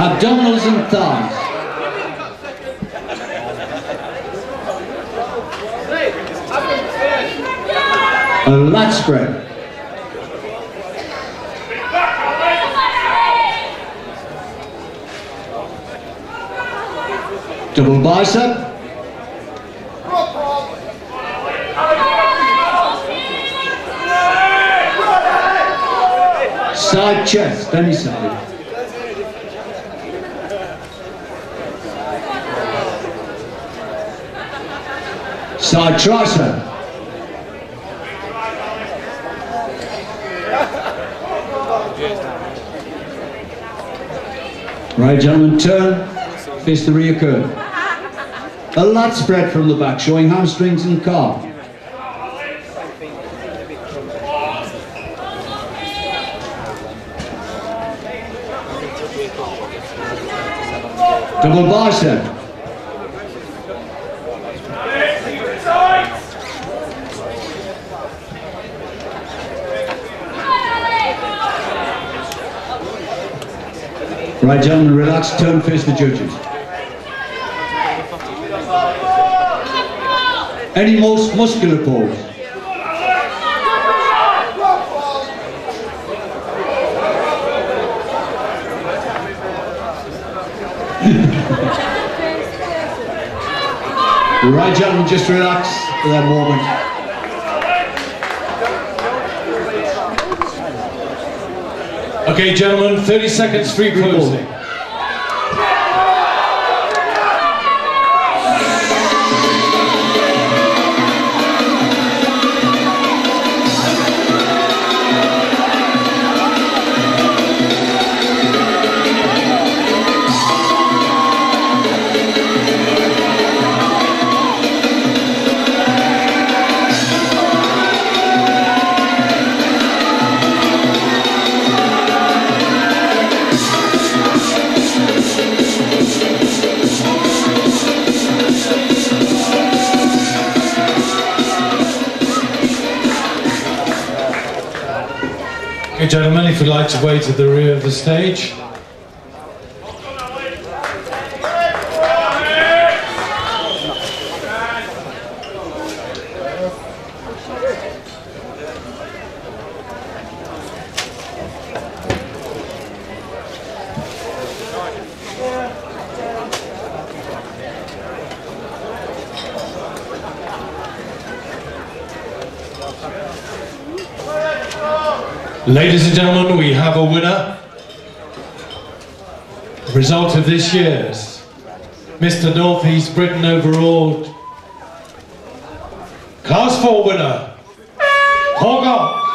Abdominals and thighs. A lat spread. Double bicep. Side chest, any side. Side tricep. Right, gentlemen, turn, face the rear curve. A lat spread from the back, showing hamstrings and calf. Double bicep. Right, gentlemen, relax, turn, face the judges. Any most muscular pose? right, gentlemen, just relax for that moment. Okay, gentlemen, 30 seconds free closing. Okay, gentlemen, if you'd like to wait at the rear of the stage. Ladies and gentlemen, we have a winner. Result of this year's Mr. North East Britain overall Class 4 winner, Hogok.